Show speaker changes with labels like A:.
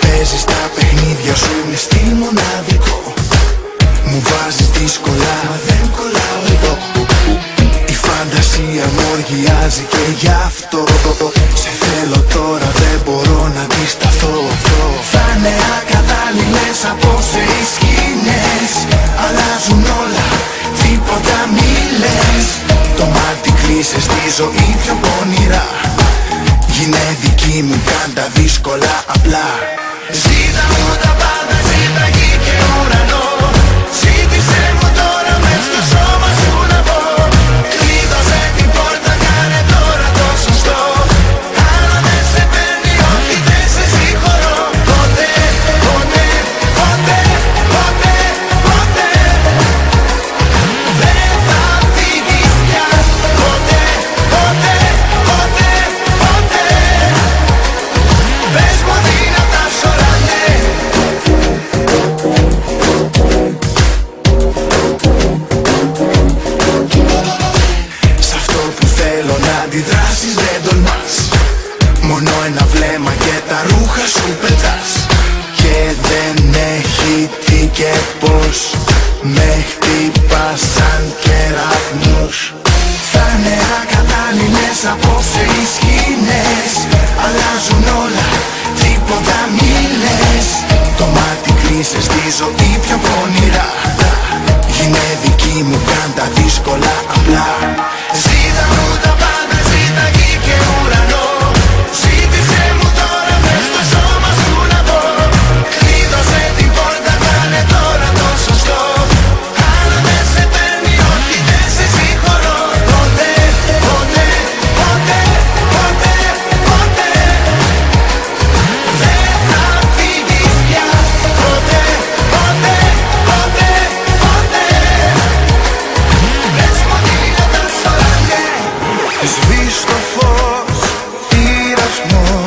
A: Παίζεις τα παιχνίδια σου είναι στυλ μοναδικό. Μου βάζεις δύσκολα μα δεν κολλάω εδώ. Η φαντασία μου οργιάζει και γι' αυτό Σε θέλω τώρα δεν μπορώ να αντισταθώ. Θα είναι ακατάλληλες απόψε οι σκηνές Αλλάζουν όλα, τίποτα μη λες. Το μάτι κλείσες στη ζωή πιο πονηρά. Γίνε δική μου κάντα δύσκολα απλά. Ζήτα μου τα αντιδράσεις δεν τολμάς Μόνο ένα βλέμμα και τα ρούχα σου πετάς. Και δεν έχει τι και πως Με χτυπάς σαν κεραυνούς Θα είναι ακατάλληλες απόψε οι σκηνές. Αλλάζουν όλα, τίποτα μη λες. Το μάτι κλείσες στη ζωή more.